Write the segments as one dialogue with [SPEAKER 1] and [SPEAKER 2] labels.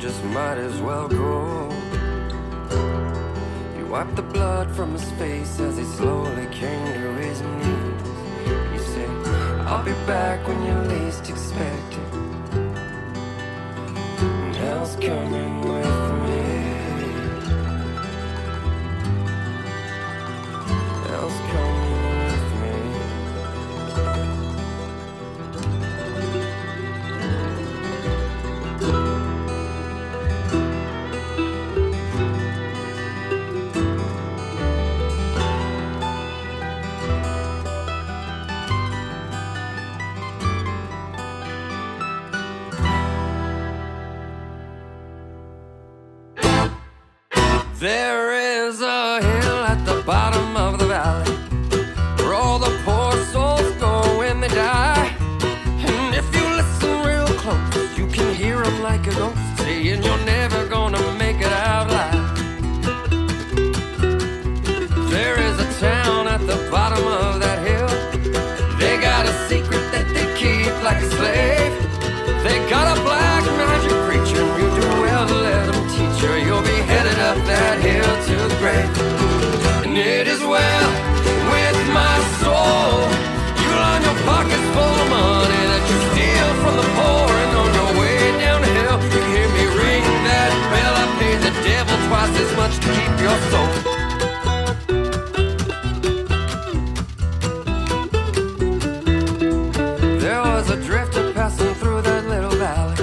[SPEAKER 1] just might as well go. He wiped the blood from his face as he slowly came to his knees. He said, I'll be back when you least expect. There is a hill at the bottom of the valley where all the poor souls go when they die. And if you listen real close, you can hear 'em like a ghost saying you're never gonna much to keep your soul. There was a drifter passing through that little valley.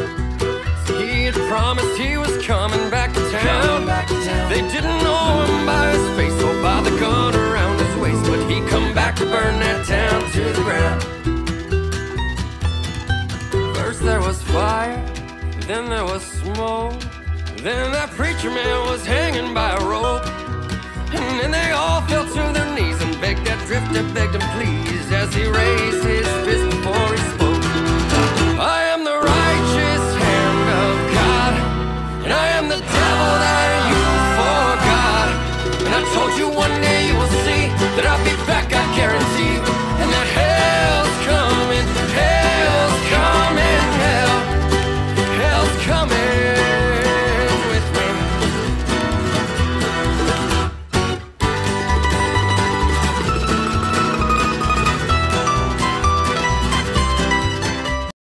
[SPEAKER 1] He had promised he was coming back to town. They didn't know him by his face or by the gun around his waist, but he come back to burn that town to the ground. First there was fire, then there was smoke. Then that preacher man was hanging by a rope. And then they all fell to their knees and begged that drifter, begged him please, as he raised his fist before he spoke. I am the righteous hand of God, and I am the devil that you forgot. And I told you one day.